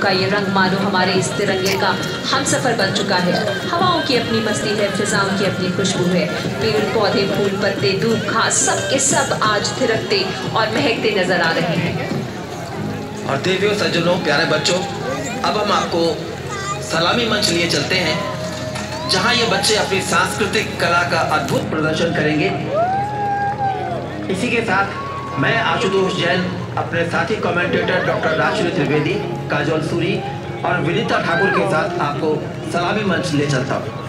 का ये रंग मानो हमारे इस तिरंगे का हम सफ़र बन चुका है। हवाओं की अपनी मस्ती है, फिजाओं की अपनी खुशबू है। पेड़, पौधे, फूल, पत्ते, धूप, घास, सब के सब आज थिरकते और महकते नज़र आ रहे हैं। और देवियों, सज्जनों, प्यारे बच्चों, अब हम आपको सलामी मंच लिए चलते हैं, जहाँ ये बच्चे अपनी सांस्कृतिक कला का अद्भुत प्रदर्शन करेंगे। इसी के साथ मैं आशुतोष जैन अपने साथी कमेंटेटर डॉक्टर राजश्री त्रिवेदी, काजोल सूरी और विनीता ठाकुर के साथ आपको सलामी मंच ले चलता हूँ।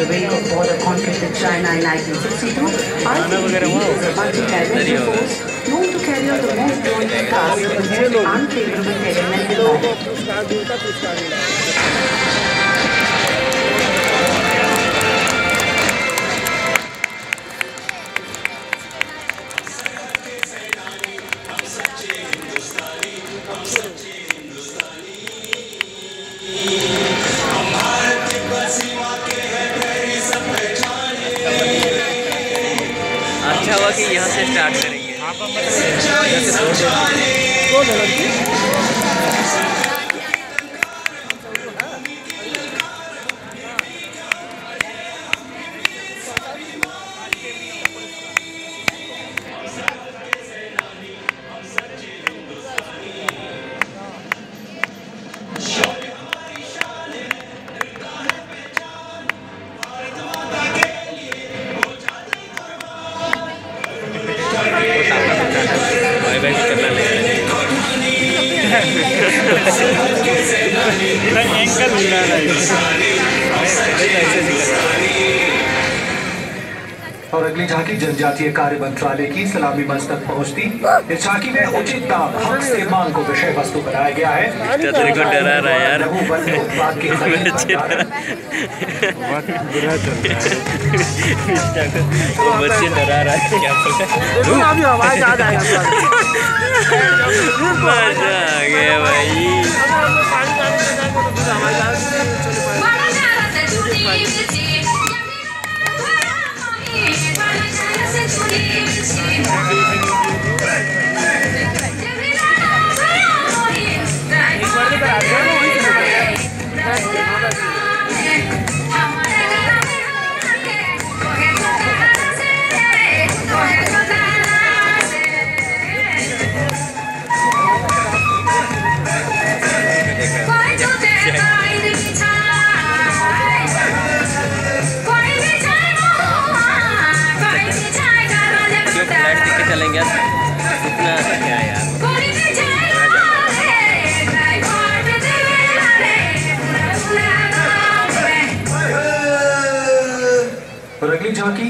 The wake of border conflict with China in 1962, ICBP is a multi-dimensional force known to carry out the most daunting task of controlling unfavorable terrain and environment. कि यहाँ से स्टार्ट करेंगे। एंकल हिला रहा और अगली झांकी जनजातीय कार्य मंत्रालय की सलामी मंच तक पहुँचती। इस झांकी में उचित दाम हक से मांग को विषय वस्तु बनाया गया है। तो तेरे को डरा रहा है यार। बच्चे भंडारण, बहुत बुरा चल रहा है। वो बच्चे डरा रहा है क्या बोले अभी आवाज़ आ जाएगा मज़ा आ गया भाई क्यों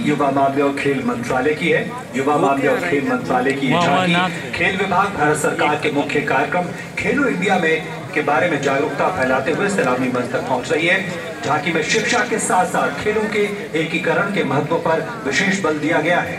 युवा मामले और खेल मंत्रालय की है। युवा मामले और खेल मंत्रालय की झांकी खेल विभाग भारत सरकार के मुख्य कार्यक्रम खेलो इंडिया में के बारे में जागरूकता फैलाते हुए सलामी मंच तक पहुँच रही है झांकी में शिक्षा के साथ साथ खेलों के एकीकरण के महत्व पर विशेष बल दिया गया है।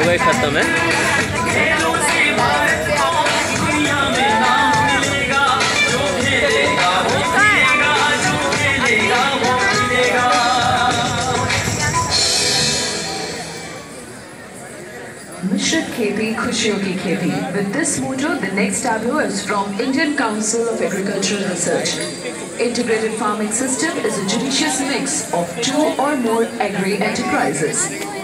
உதவி சத்தமே Mishra Kheti, With this mudra, the next tableau is from Indian Council of Agricultural Research. Integrated farming system is a judicious mix of two or more agri-enterprises.